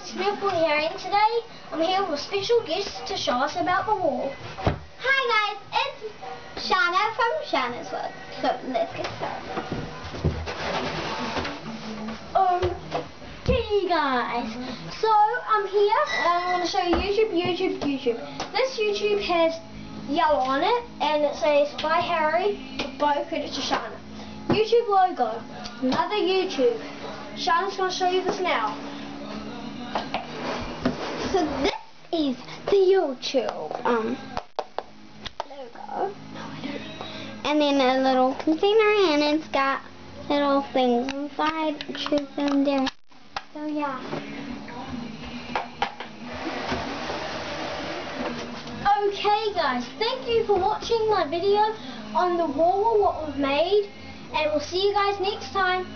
it's Newport here and today I'm here with a special guest to show us about the wall. Hi guys, it's Shauna from Shauna's World. So let's get started. Um, okay guys, so I'm here and I'm going to show you YouTube, YouTube, YouTube. This YouTube has yellow on it and it says by Hari, by credit to Shauna. YouTube logo, another YouTube. Shauna's going to show you this now. So this is the YouTube um logo. And then a little container and it's got little things inside. Choose them there. So yeah. Okay guys, thank you for watching my video on the wall what we've made and we'll see you guys next time.